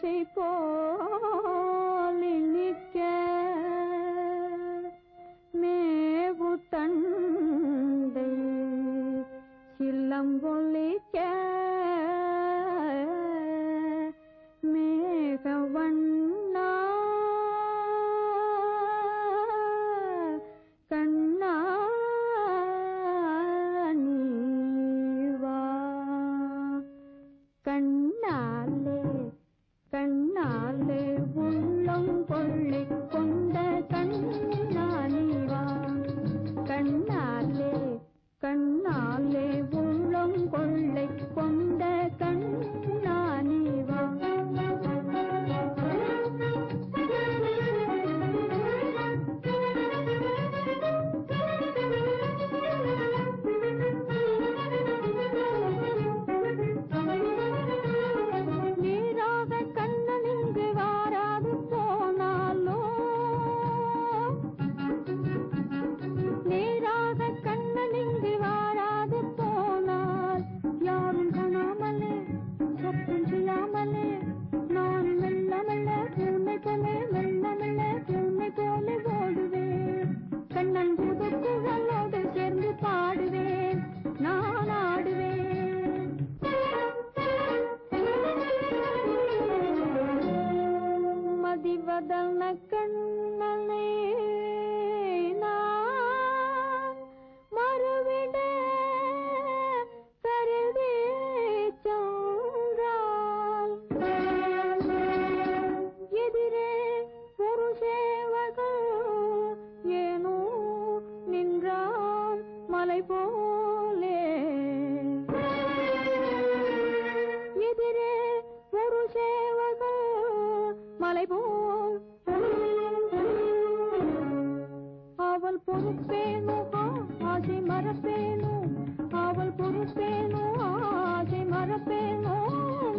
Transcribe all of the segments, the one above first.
ஓசை போல் நிற்க மேவு தண்டை சில்லம் பொழிக்க மேகவண்ணா கண்ணா நீவா கண் போலே. எதிரே ஒரு சேவகன் மலை போல். அவள் பொறுப்பேனோ ஆசை மறப்பேனோ அவள் பொறுப்பேனோ ஆசை மறப்பேனோ.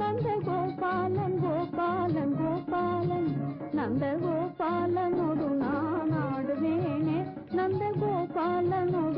நந்த கோபாலன் கோபாலன் கோபாலன் நந்த கோபாலனோடு நான் ஆடுவேனே. நந்த கோபாலனோடு